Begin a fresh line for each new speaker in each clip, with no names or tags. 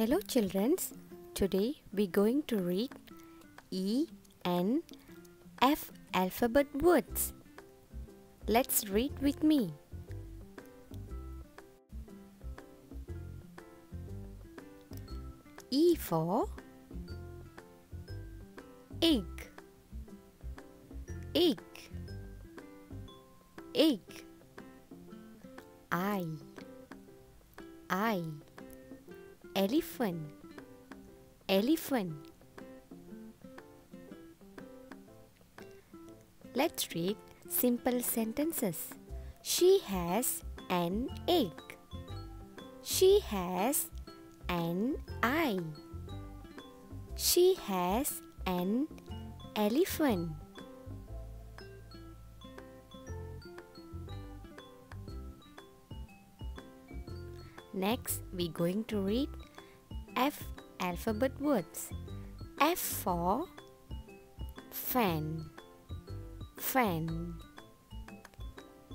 Hello children. Today we're going to read E N F alphabet words. Let's read with me. E for egg egg egg eye eye elephant elephant Let's read simple sentences. She has an egg. She has an eye. She has an elephant. Next, we are going to read F alphabet words. F for fan, fan.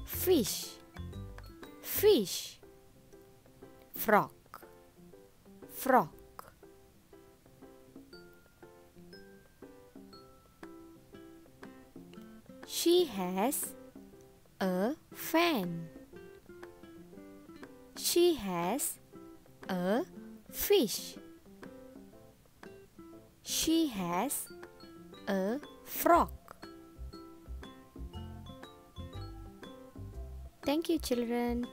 Fish, fish. Frog, frog. She has a fan. She has a fish. She has a frog. Thank you, children.